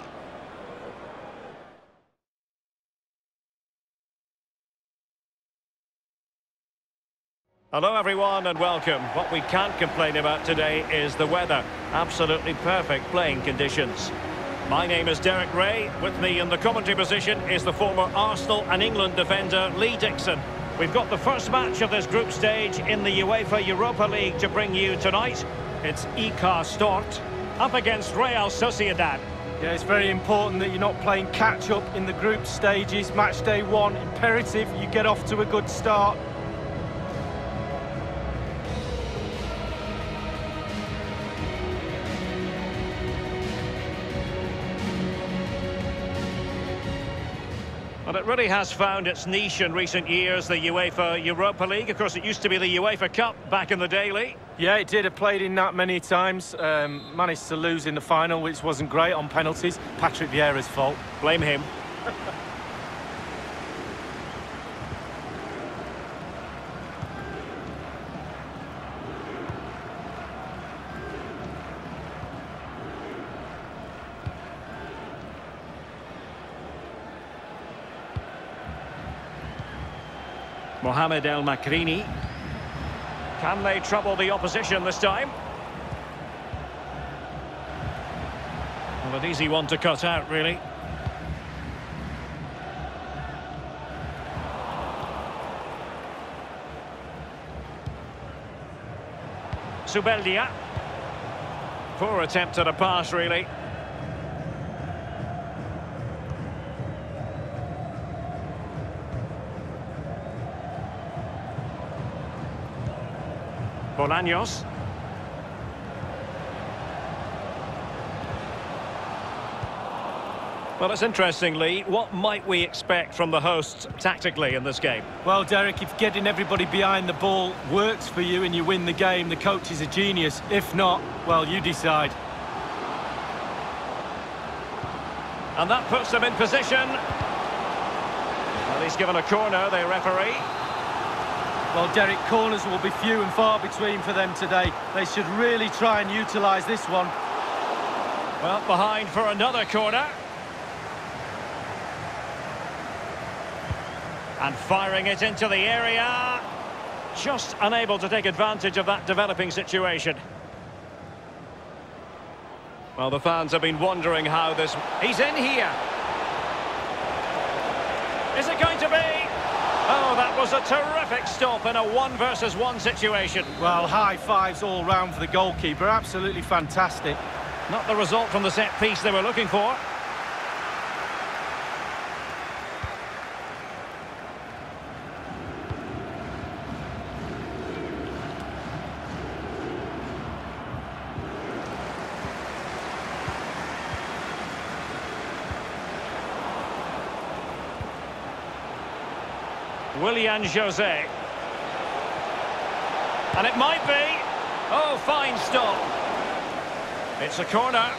A: Hello everyone and welcome. What we can't complain about today is the weather. Absolutely perfect playing conditions. My name is Derek Rae. With me in the commentary position is the former Arsenal and England defender Lee Dixon. We've got the first match of this group stage in the UEFA Europa League to bring you tonight. It's IK Start up against Real Sociedad.
B: Yeah, it's very important that you're not playing catch-up in the group stages. Match day one, imperative you get off to a good start.
A: Well, it really has found its niche in recent years, the UEFA Europa League. Of course, it used to be the UEFA Cup back in the day, Lee.
B: Yeah, it did. It played in that many times. Um, managed to lose in the final, which wasn't great on penalties. Patrick Vieira's fault.
A: Blame him. Mohamed El Makrini. Can they trouble the opposition this time? Well, an easy one to cut out, really. Zubeldia. Poor attempt at a pass, really. Bolaños. Well, it's interesting, Lee. What might we expect from the hosts tactically in this game?
B: Well, Derek, if getting everybody behind the ball works for you and you win the game, the coach is a genius. If not, well, you decide.
A: And that puts them in position. Well, he's given a corner, the referee.
B: Well, Derek, corners will be few and far between for them today. They should really try and utilise this one.
A: Well, behind for another corner. And firing it into the area. Just unable to take advantage of that developing situation. Well, the fans have been wondering how this... He's in here. Is it going to be? That was a terrific stop in a one versus one situation.
B: Well, high fives all round for the goalkeeper. Absolutely fantastic.
A: Not the result from the set piece they were looking for. Willian Jose. And it might be. Oh, fine stop. It's a corner.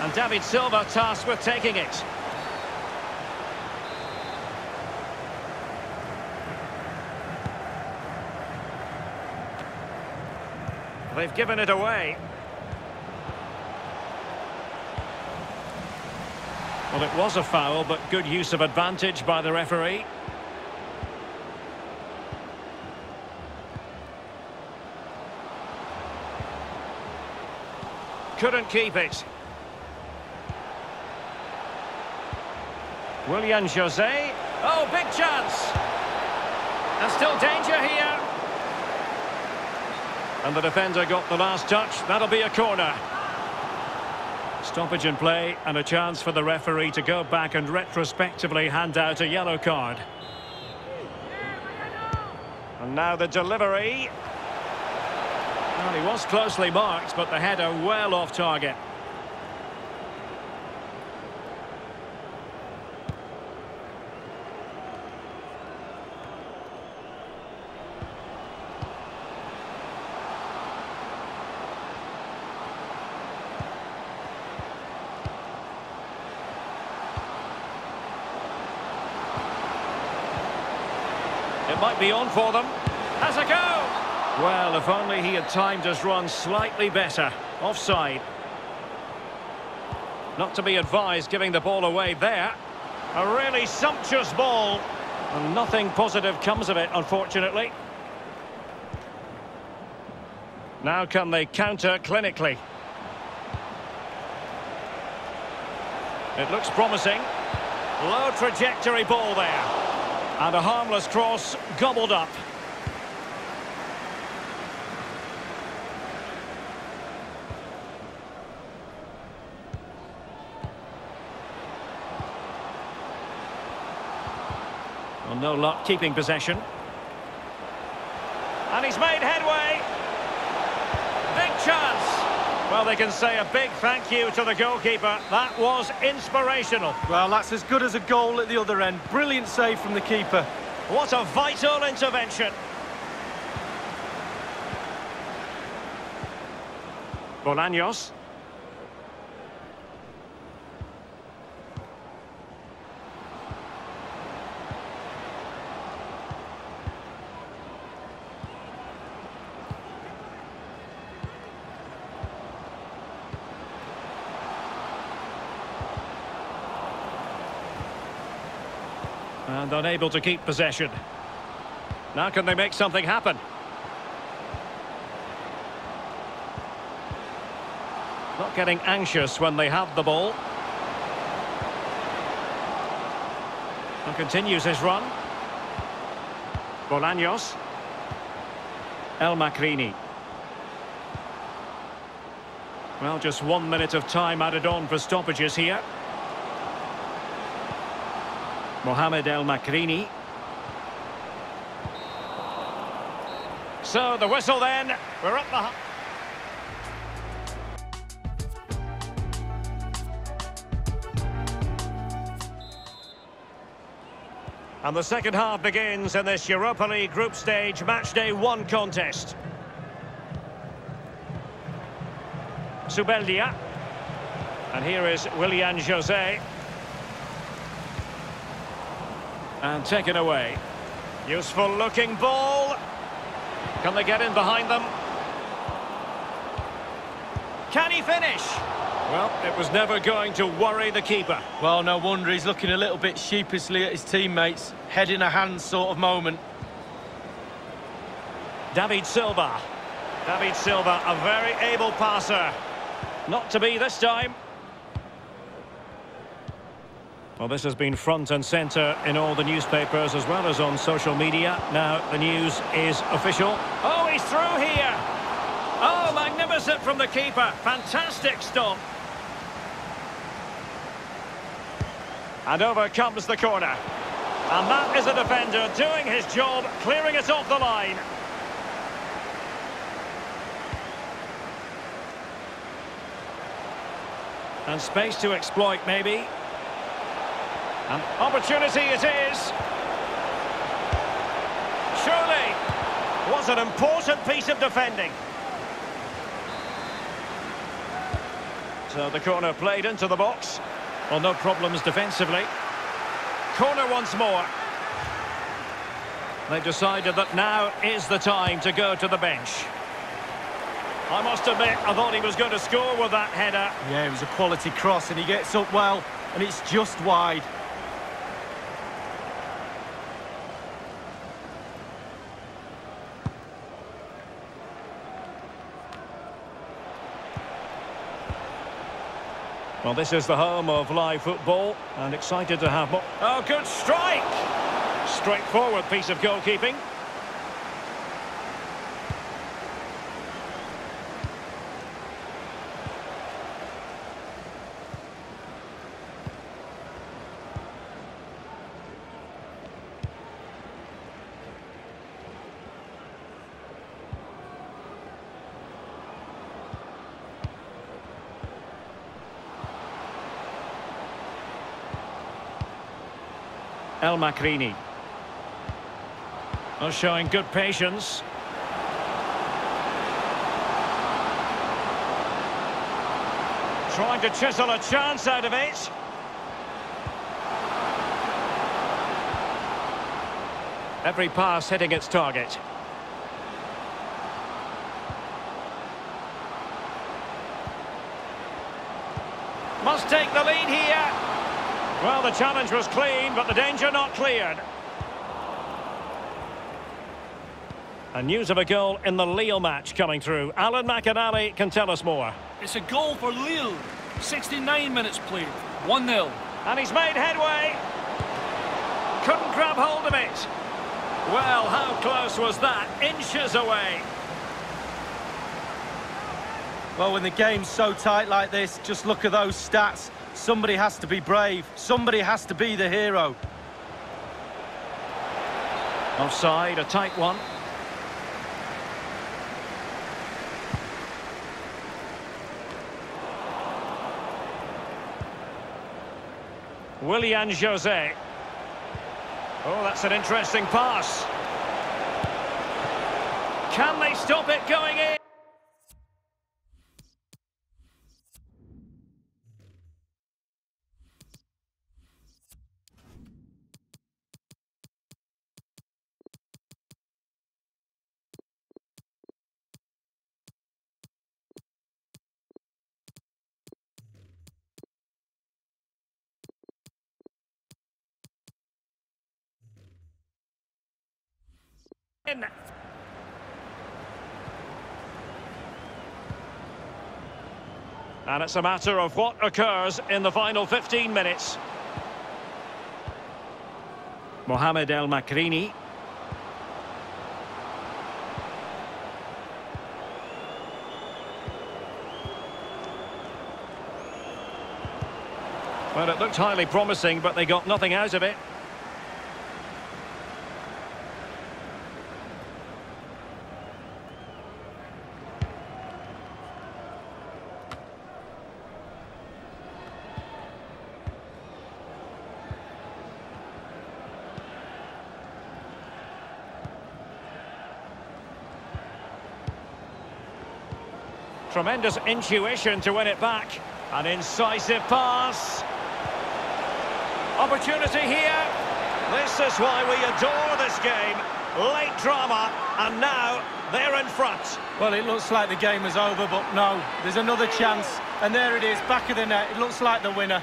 A: And David Silva tasked with taking it. They've given it away. Well, it was a foul, but good use of advantage by the referee. Couldn't keep it. Willian Jose. Oh, big chance. And still danger here. And the defender got the last touch. That'll be a corner. Stoppage in play and a chance for the referee to go back and retrospectively hand out a yellow card. And now the delivery. Well, he was closely marked, but the header well off target. Be on for them. Has a go! Well, if only he had timed his run slightly better. Offside. Not to be advised giving the ball away there. A really sumptuous ball. And nothing positive comes of it, unfortunately. Now can they counter clinically? It looks promising. Low trajectory ball there. And a harmless cross gobbled up. Well, no luck keeping possession. And he's made headway. Big chance. Well, they can say a big thank you to the goalkeeper. That was inspirational.
B: Well, that's as good as a goal at the other end. Brilliant save from the keeper.
A: What a vital intervention. Bolaños. And unable to keep possession. Now can they make something happen? Not getting anxious when they have the ball. And continues his run. Bolaños. El Makrini. Well, just one minute of time added on for stoppages here. Mohamed El Makrini. So the whistle then. We're up the. And the second half begins in this Europa League group stage matchday one contest. Zubeldia. And here is Willian Jose. And taken away. Useful looking ball. Can they get in behind them? Can he finish? Well, it was never going to worry the keeper.
B: Well, no wonder he's looking a little bit sheepishly at his teammates. Head in a hand sort of moment.
A: David Silva. David Silva, a very able passer. Not to be this time. Well, this has been front and centre in all the newspapers as well as on social media. Now, the news is official. Oh, he's through here! Oh, magnificent from the keeper. Fantastic stop. And over comes the corner. And that is a defender doing his job, clearing it off the line. And space to exploit, maybe. An opportunity it is. Surely. Was an important piece of defending. So the corner played into the box. Well, no problems defensively. Corner once more. They've decided that now is the time to go to the bench. I must admit, I thought he was going to score with that header.
B: Yeah, it was a quality cross and he gets up well and it's just wide.
A: Well, this is the home of live football, and excited to have more. Oh, good strike! Straightforward piece of goalkeeping. El Makrini. Oh, showing good patience. Trying to chisel a chance out of it. Every pass hitting its target. Must take the lead here. Well, the challenge was clean, but the danger not cleared. And news of a goal in the Lille match coming through. Alan McInally can tell us more.
I: It's a goal for Lille. 69 minutes played. 1-0.
A: And he's made headway. couldn't grab hold of it. Well, how close was that? Inches away.
B: Well, when the game's so tight like this, just look at those stats. Somebody has to be brave. Somebody has to be the hero.
A: Offside, a tight one. Willian Jose. Oh, that's an interesting pass. Can they stop it going in? in. And it's a matter of what occurs in the final 15 minutes. Mohamed El Makrini. Well, it looked highly promising, but they got nothing out of it. Tremendous intuition to win it back. An incisive pass. Opportunity here. This is why we adore this game. Late drama, and now they're in front.
B: Well, it looks like the game is over, but no, there's another chance. And there it is, back of the net. It looks like the winner.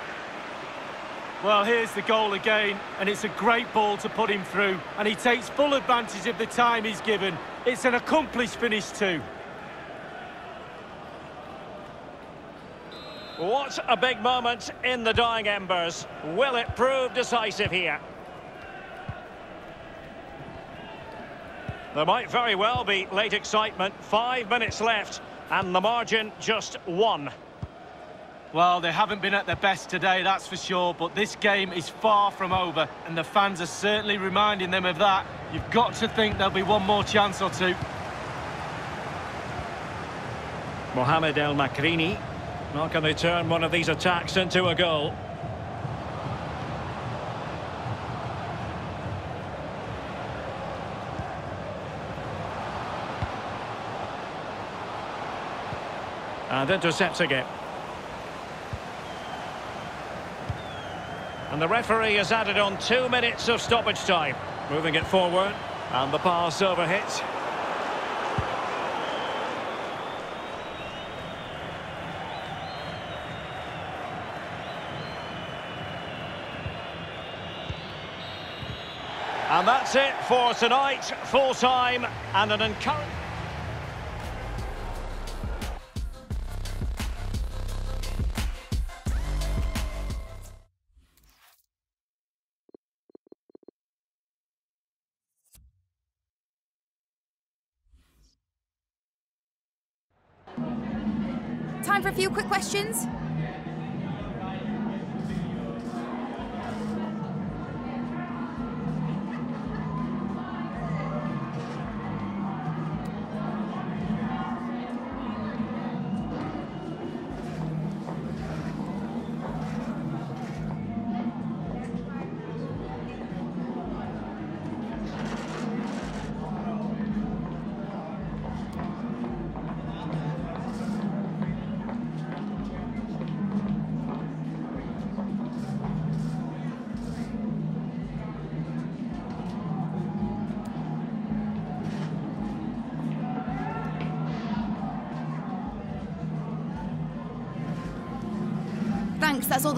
B: Well, here's the goal again, and it's a great ball to put him through. And he takes full advantage of the time he's given. It's an accomplished finish too.
A: What a big moment in the dying embers. Will it prove decisive here? There might very well be late excitement. Five minutes left, and the margin just one.
B: Well, they haven't been at their best today, that's for sure, but this game is far from over, and the fans are certainly reminding them of that. You've got to think there'll be one more chance or two.
A: Mohamed El Makrini now can they turn one of these attacks into a goal? And intercepts again. And the referee has added on two minutes of stoppage time. Moving it forward. And the pass over hit. And that's it for tonight. Full time and an encouraging.
J: Time for a few quick questions.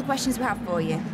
J: The questions we have for you.